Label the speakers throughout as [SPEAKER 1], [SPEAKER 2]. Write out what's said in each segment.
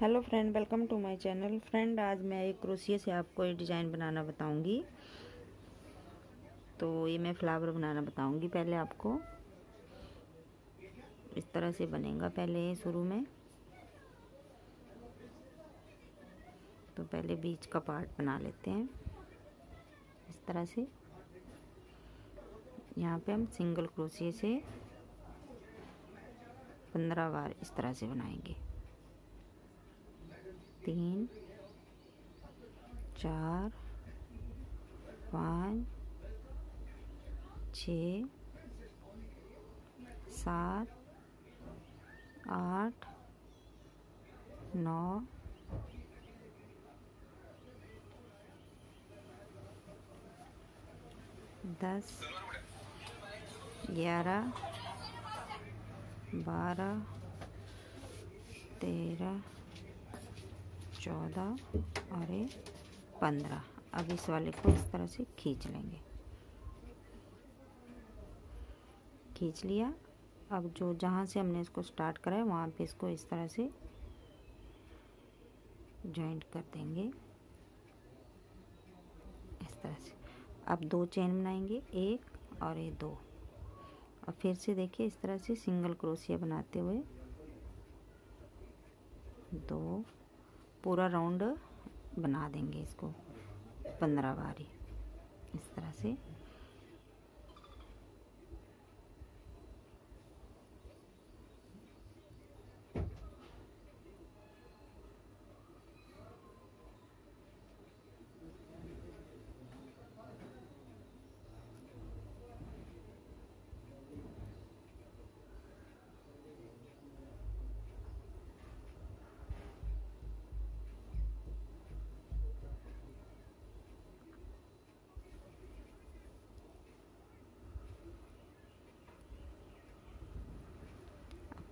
[SPEAKER 1] hello friend welcome to my channel friend आज मैं एक क्रोसिए से आपको ये डिज़ाइन बनाना बताऊंगी तो ये मैं फ्लावर बनाना बताऊंगी पहले आपको इस तरह से बनेगा पहले शुरू में तो पहले बीच का पार्ट बना लेते हैं इस तरह से यहाँ पे हम सिंगल क्रोशिए से पंद्रह बार इस तरह से बनाएंगे तीन चार पाँच छ सात आठ नौ दस ग्यारह बारह तेरह चौदह और ये पंद्रह अब इस वाले को इस तरह से खींच लेंगे खींच लिया अब जो जहाँ से हमने इसको स्टार्ट करा है वहाँ पे इसको इस तरह से जॉइंट कर देंगे इस तरह से अब दो चेन बनाएंगे एक और ये दो और फिर से देखिए इस तरह से सिंगल क्रोशिया बनाते हुए दो पूरा राउंड बना देंगे इसको पंद्रह बारी इस तरह से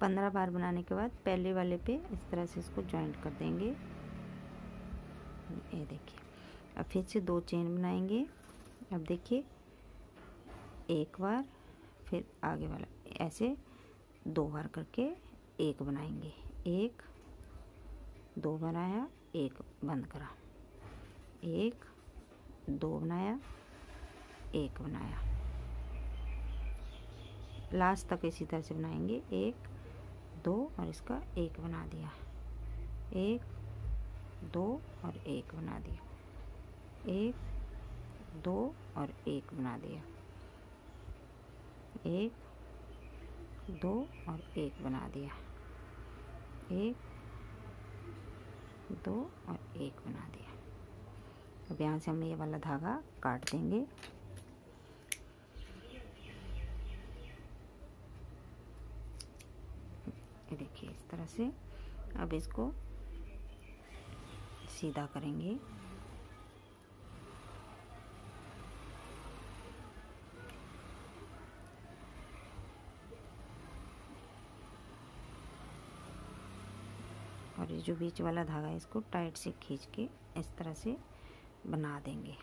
[SPEAKER 1] पंद्रह बार बनाने के बाद पहले वाले पे इस तरह से इसको जॉइंट कर देंगे ये देखिए अब फिर से दो चेन बनाएंगे अब देखिए एक बार फिर आगे वाला ऐसे दो बार करके एक बनाएंगे एक दो बनाया एक बंद करा एक दो बनाया एक बनाया लास्ट तक इसी तरह से बनाएंगे एक दो और इसका एक बना दिया एक दो और एक बना दिया एक दो और एक बना दिया एक दो और एक बना दिया एक दो और एक बना दिया अब यहाँ से हम ये वाला धागा काट देंगे से अब इसको सीधा करेंगे और ये जो बीच वाला धागा है इसको टाइट से खींच के इस तरह से बना देंगे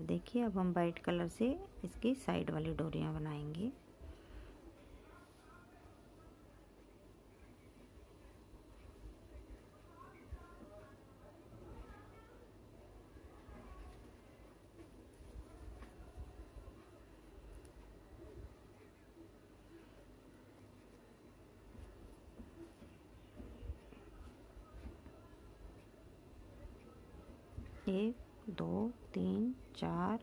[SPEAKER 1] अब देखिए अब हम वाइट कलर से इसकी साइड वाली डोरियाँ बनाएंगे ये दो तीन चार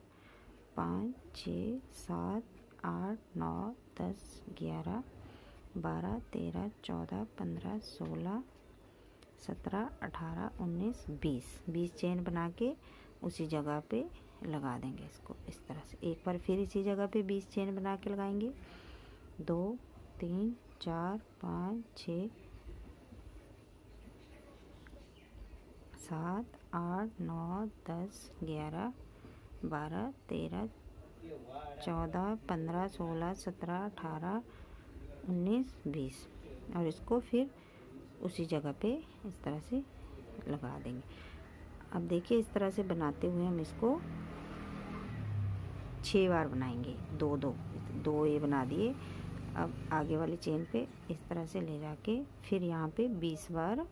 [SPEAKER 1] पाँच छ सात आठ नौ दस ग्यारह बारह तेरह चौदह पंद्रह सोलह सत्रह अठारह उन्नीस बीस बीस चेन बना के उसी जगह पे लगा देंगे इसको इस तरह से एक बार फिर इसी जगह पे बीस चेन बना के लगाएंगे दो तीन चार पाँच छ सात आठ दस ग्यारह बारह तेरह चौदह पंद्रह सोलह सत्रह अठारह उन्नीस बीस और इसको फिर उसी जगह पे इस तरह से लगा देंगे अब देखिए इस तरह से बनाते हुए हम इसको छः बार बनाएंगे दो दो दो ये बना दिए अब आगे वाली चेन पे इस तरह से ले जाके फिर यहाँ पे बीस बार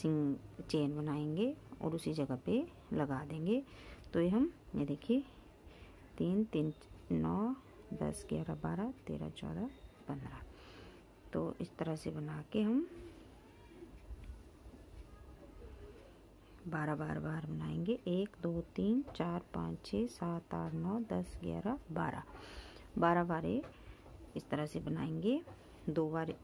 [SPEAKER 1] सिंग चेन बनाएंगे और उसी जगह पे लगा देंगे तो ये हम ये देखिए तीन तीन नौ दस ग्यारह बारह तेरह चौदह पंद्रह तो इस तरह से बना के हम बारह बार बार बनाएंगे एक दो तीन चार पाँच छः सात आठ नौ दस ग्यारह बारह बारह बारे इस तरह से बनाएंगे दो बार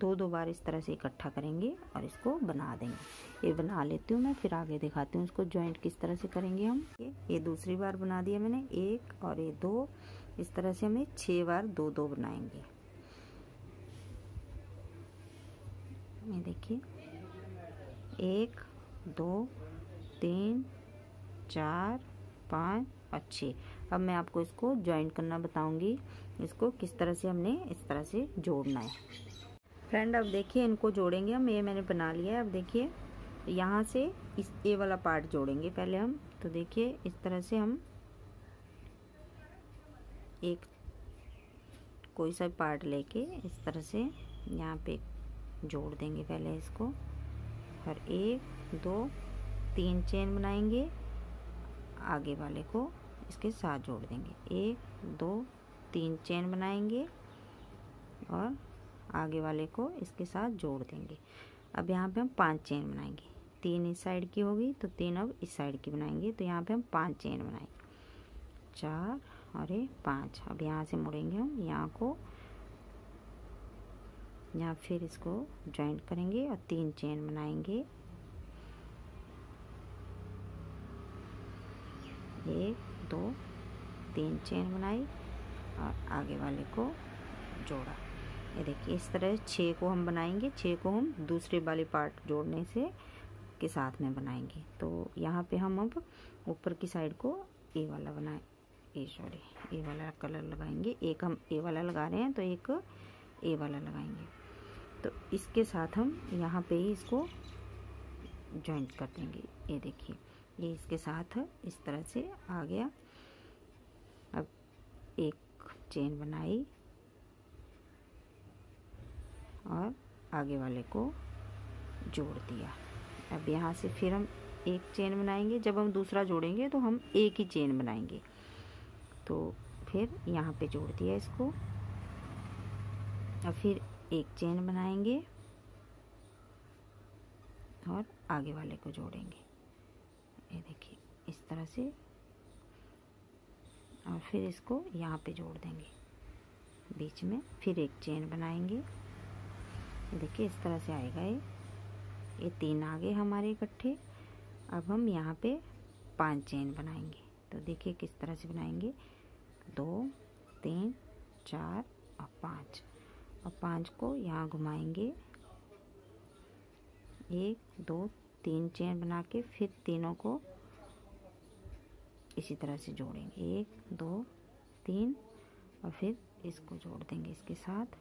[SPEAKER 1] दो दो बार इस तरह से इकट्ठा करेंगे और इसको बना देंगे ये बना लेती हूँ मैं फिर आगे दिखाती हूँ इसको ज्वाइंट किस तरह से करेंगे हम ये दूसरी बार बना दिया मैंने एक और ये दो इस तरह से हमें छः बार दो दो बनाएंगे ये देखिए एक दो तीन चार पाँच और छः अब मैं आपको इसको ज्वाइंट करना बताऊंगी इसको किस तरह से हमने इस तरह से जोड़ना है फ्रेंड अब देखिए इनको जोड़ेंगे हम ये मैंने बना लिया है अब देखिए यहाँ से इस ए वाला पार्ट जोड़ेंगे पहले हम तो देखिए इस तरह से हम एक कोई सा पार्ट लेके इस तरह से यहाँ पे जोड़ देंगे पहले इसको और एक दो तीन चेन बनाएंगे आगे वाले को इसके साथ जोड़ देंगे एक दो तीन चेन बनाएंगे और आगे वाले को इसके साथ जोड़ देंगे अब यहाँ पे हम पांच चेन बनाएंगे तीन इस साइड की होगी तो तीन अब इस साइड की बनाएंगे तो यहाँ पे हम पांच चेन बनाएंगे चार और ये पाँच अब यहाँ से मुड़ेंगे हम यहाँ को यहाँ फिर इसको जॉइंट करेंगे और तीन चेन बनाएंगे एक दो तीन चेन बनाई और आगे वाले को जोड़ा ये देखिए इस तरह छः को हम बनाएंगे छः को हम दूसरे वाले पार्ट जोड़ने से के साथ में बनाएंगे तो यहाँ पे हम अब ऊपर की साइड को ए वाला बनाए ए सॉरी ए वाला कलर लगाएंगे एक हम ए वाला लगा रहे हैं तो एक ए वाला लगाएंगे तो इसके साथ हम यहाँ पे ही इसको जॉइंट कर देंगे ये देखिए ये इसके साथ इस तरह से आ गया अब एक चेन बनाई और आगे वाले को जोड़ दिया अब यहाँ से फिर हम एक चेन बनाएंगे जब हम दूसरा जोड़ेंगे तो हम एक ही चेन बनाएंगे तो फिर यहाँ पे जोड़ दिया इसको और फिर एक चेन बनाएंगे और आगे वाले को जोड़ेंगे ये देखिए इस तरह से और फिर इसको यहाँ पे जोड़ देंगे बीच में फिर एक चेन बनाएंगे देखिए इस तरह से आएगा ये ये तीन आ गए हमारे इकट्ठे अब हम यहाँ पे पांच चेन बनाएंगे तो देखिए किस तरह से बनाएंगे दो तीन चार और पाँच और पाँच को यहाँ घुमाएंगे एक दो तीन चेन बना के फिर तीनों को इसी तरह से जोड़ेंगे एक दो तीन और फिर इसको जोड़ देंगे इसके साथ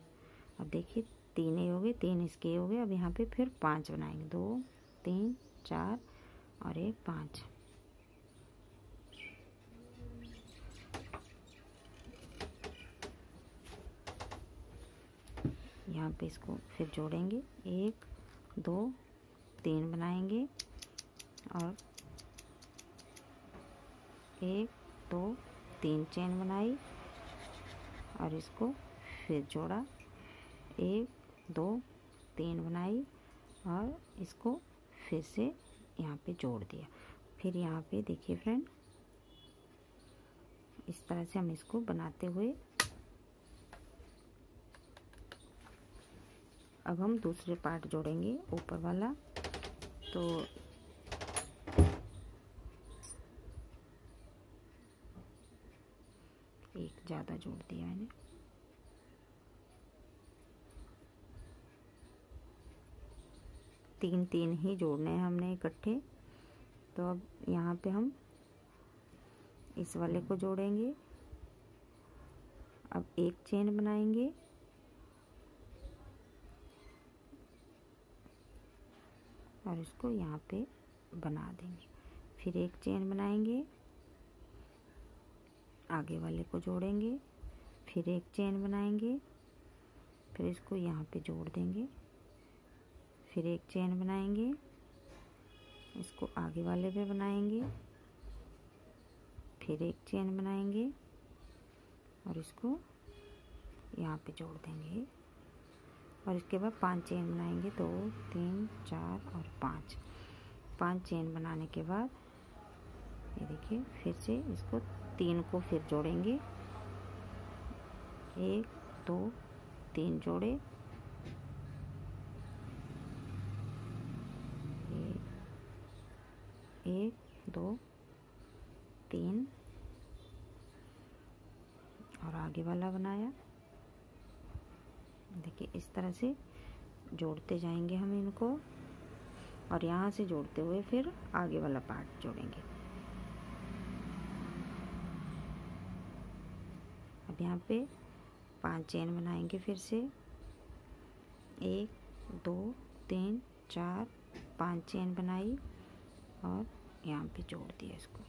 [SPEAKER 1] अब देखिए तीन ये हो गए तीन इसके हो गए अब यहाँ पे फिर पाँच बनाएंगे दो तीन चार और एक पाँच यहाँ पे इसको फिर जोड़ेंगे एक दो तीन बनाएंगे और एक दो तीन चेन बनाई और इसको फिर जोड़ा एक दो तीन बनाई और इसको फिर से यहाँ पे जोड़ दिया फिर यहाँ पे देखिए फ्रेंड इस तरह से हम इसको बनाते हुए अब हम दूसरे पार्ट जोड़ेंगे ऊपर वाला तो एक ज़्यादा जोड़ दिया मैंने तीन तीन ही जोड़ने हैं हमने इकट्ठे तो अब यहाँ पे हम इस वाले को जोड़ेंगे अब एक चेन बनाएंगे और इसको यहाँ पे बना देंगे फिर एक चेन बनाएंगे आगे वाले को जोड़ेंगे फिर एक चेन बनाएंगे फिर इसको यहाँ पे जोड़ देंगे फिर एक चेन बनाएंगे इसको आगे वाले पे बनाएंगे फिर एक चेन बनाएंगे और इसको यहाँ पे जोड़ देंगे और इसके बाद पांच चेन बनाएंगे दो तीन चार और पांच पांच चेन बनाने के बाद ये देखिए फिर से इसको तीन को फिर जोड़ेंगे एक दो तीन जोड़े एक दो तीन और आगे वाला बनाया देखिए इस तरह से जोड़ते जाएंगे हम इनको और यहाँ से जोड़ते हुए फिर आगे वाला पार्ट जोड़ेंगे अब यहाँ पे पांच चेन बनाएंगे फिर से एक दो तीन चार पांच चेन बनाई और यहाँ पे जोड़ दिया इसको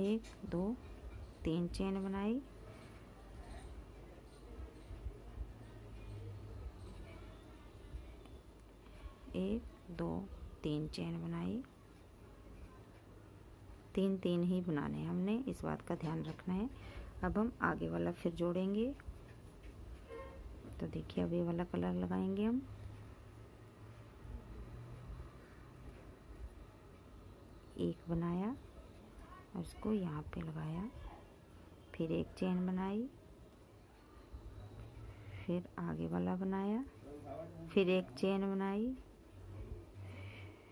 [SPEAKER 1] एक दो तीन चेन बनाई एक दो तीन चेन बनाई तीन तीन ही बनाने हैं हमने इस बात का ध्यान रखना है अब हम आगे वाला फिर जोड़ेंगे तो देखिए अब ये वाला कलर लगाएंगे हम एक बनाया और इसको यहाँ पे लगाया फिर एक चेन बनाई फिर आगे वाला बनाया फिर एक चेन बनाई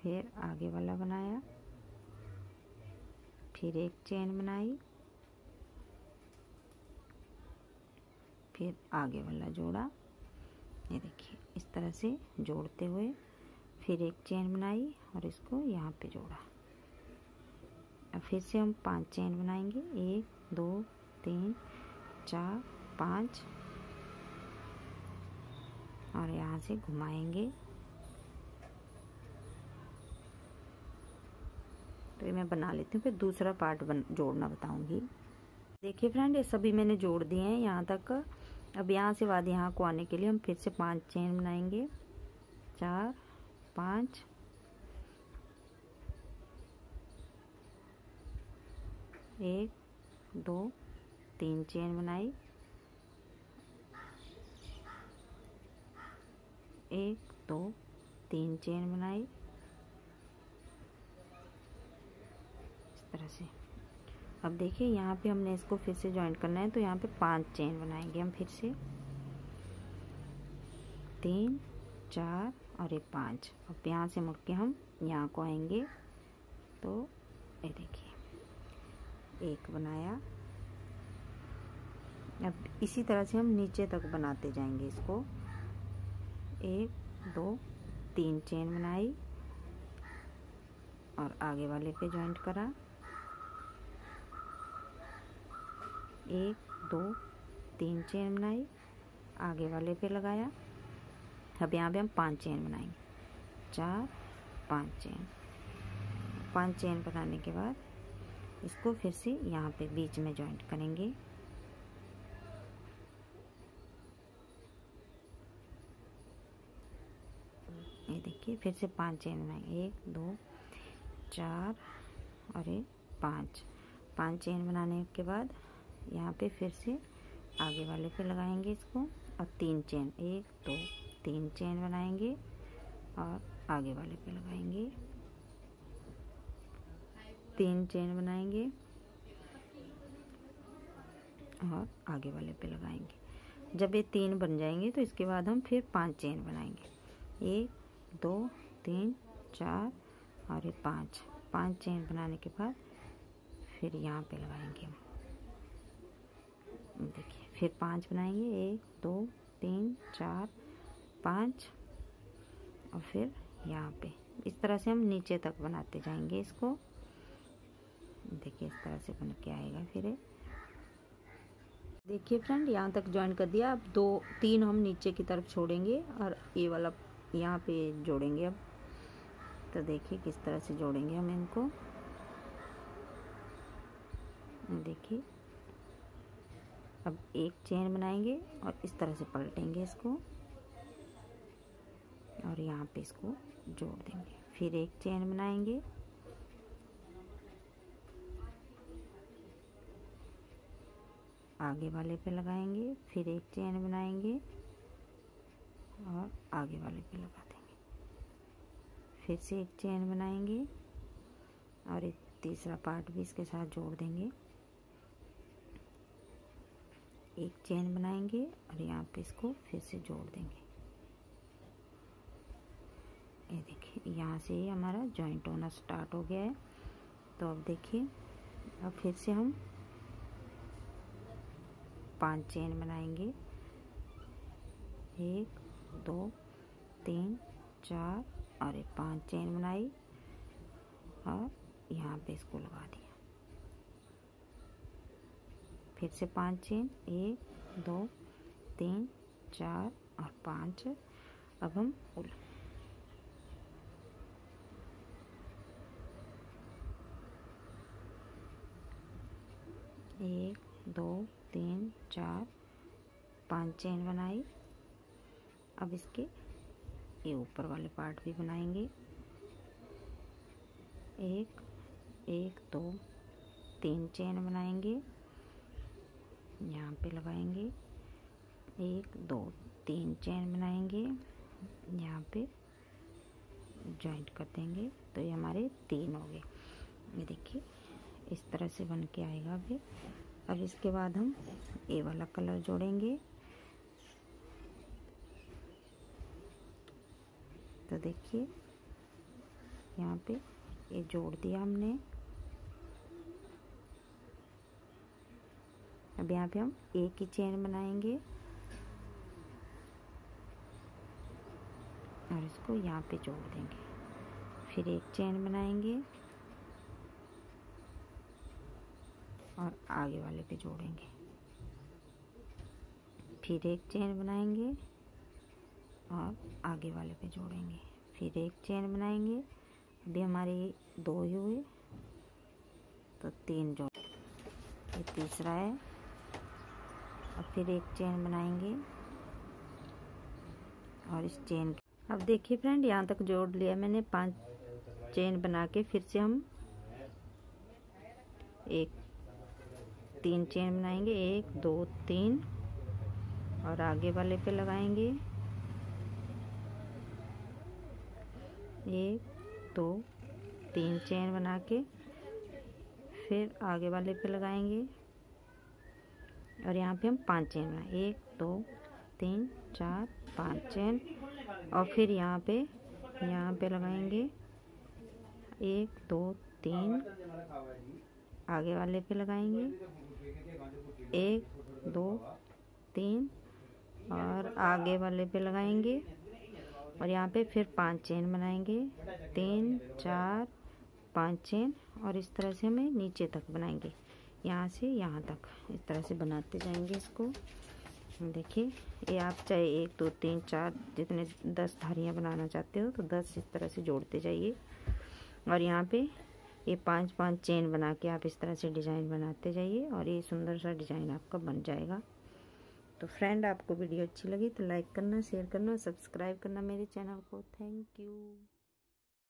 [SPEAKER 1] फिर आगे वाला बनाया फिर एक चेन बनाई फिर आगे वाला जोड़ा ये देखिए इस तरह से जोड़ते हुए फिर एक चेन बनाई और इसको यहाँ पे जोड़ा फिर से हम पांच चैन बनाएंगे एक दो तीन चार पाँच और यहाँ से घुमाएंगे तो ये मैं बना लेती हूँ फिर दूसरा पार्ट बन जोड़ना बताऊँगी देखिए फ्रेंड ये सभी मैंने जोड़ दिए हैं यहाँ तक अब यहाँ से बाद यहाँ को आने के लिए हम फिर से पांच चेन बनाएंगे चार पाँच एक दो तीन चेन बनाई एक दो तीन चेन बनाई इस तरह से अब देखिए यहाँ पे हमने इसको फिर से ज्वाइंट करना है तो यहाँ पे पांच चेन बनाएंगे हम फिर से तीन चार और एक पाँच अब यहाँ से मुड़ के हम यहाँ को आएंगे तो ये देखिए एक बनाया अब इसी तरह से हम नीचे तक बनाते जाएंगे इसको एक दो तीन चेन बनाई और आगे वाले पे जॉइंट करा एक दो तीन चेन बनाई आगे वाले पे लगाया अब यहाँ पे हम पांच चेन बनाएंगे चार पांच चेन पांच चेन बनाने के बाद इसको फिर से यहाँ पे बीच में जॉइंट करेंगे ये देखिए फिर से पांच चेन बनाएंगे एक दो चार और एक पाँच पांच चेन बनाने के बाद यहाँ पे फिर से आगे वाले पे लगाएंगे इसको और तीन चेन एक दो तीन चेन बनाएंगे और आगे वाले पे लगाएंगे तीन चेन बनाएंगे और आगे वाले पे लगाएंगे जब ये तीन बन जाएंगे तो इसके बाद हम फिर पांच चेन बनाएंगे एक दो तीन चार और ये पांच पांच चेन बनाने के बाद फिर यहाँ पे लगाएंगे हम देखिए फिर पांच बनाएंगे एक दो तीन चार पाँच और फिर यहाँ पे इस तरह से हम नीचे तक बनाते जाएंगे इसको देखिए इस तरह से बन के आएगा फिर देखिए फ्रेंड यहाँ तक ज्वाइन कर दिया अब दो तीन हम नीचे की तरफ छोड़ेंगे और ये वाला यहाँ पे जोड़ेंगे अब तो देखिए किस तरह से जोड़ेंगे हम इनको देखिए अब एक चेन बनाएंगे और इस तरह से पलटेंगे इसको और यहाँ पे इसको जोड़ देंगे फिर एक चेन बनाएंगे आगे वाले पे लगाएंगे फिर एक चैन बनाएंगे और आगे वाले पे लगा देंगे फिर से एक चैन बनाएंगे और एक तीसरा पार्ट भी इसके साथ जोड़ देंगे एक चैन बनाएंगे और यहाँ पे इसको फिर से जोड़ देंगे ये देखिए यहाँ से ही हमारा जॉइंट होना स्टार्ट हो गया है तो अब देखिए अब फिर से हम पांच चेन बनाएंगे एक दो तीन चार और एक पांच चेन बनाई और यहाँ पे इसको लगा दिया फिर से पांच चेन एक दो तीन चार और पांच अब हम उल एक दो तीन चार पांच चेन बनाई अब इसके ये ऊपर वाले पार्ट भी बनाएंगे एक एक दो तो, तीन चेन बनाएंगे यहाँ पे लगाएंगे एक दो तीन चेन बनाएंगे यहाँ पे जॉइंट कर देंगे तो ये हमारे तीन हो गए ये देखिए इस तरह से बन के आएगा अभी अब इसके बाद हम ये वाला कलर जोड़ेंगे तो देखिए यहाँ पे ये जोड़ दिया हमने अब यहाँ पे हम एक ही चेन बनाएंगे और इसको यहाँ पे जोड़ देंगे फिर एक चेन बनाएंगे और आगे वाले पे जोड़ेंगे फिर एक चेन बनाएंगे और आगे वाले पे जोड़ेंगे फिर एक चेन बनाएंगे अभी हमारे दो ही हुए तो तीन जोड़ ये तीसरा है और फिर एक चेन बनाएंगे और इस चेन अब देखिए फ्रेंड यहाँ तक जोड़ लिया मैंने पांच चेन बना के फिर से हम एक तीन चेन बनाएंगे एक दो तीन और आगे वाले पे लगाएंगे एक दो तीन चेन बना के फिर आगे वाले पे लगाएंगे और यहाँ पे हम पांच चेन बनाए एक दो तीन चार पाँच चैन और फिर यहाँ पे यहाँ पे लगाएंगे एक दो तीन
[SPEAKER 2] आगे वाले पे लगाएंगे एक दो
[SPEAKER 1] तीन और आगे वाले पे लगाएंगे और यहाँ पे फिर पांच चेन बनाएंगे तीन चार पांच चेन और इस तरह से हमें नीचे तक बनाएंगे यहाँ से यहाँ तक इस तरह से बनाते जाएंगे इसको देखिए ये आप चाहे एक दो तीन चार जितने दस धारियाँ बनाना चाहते हो तो दस इस तरह से जोड़ते जाइए और यहाँ पे ये पांच पांच चेन बना के आप इस तरह से डिज़ाइन बनाते जाइए और ये सुंदर सा डिज़ाइन आपका बन जाएगा तो फ्रेंड आपको वीडियो अच्छी लगी तो लाइक करना शेयर करना सब्सक्राइब करना मेरे चैनल को थैंक यू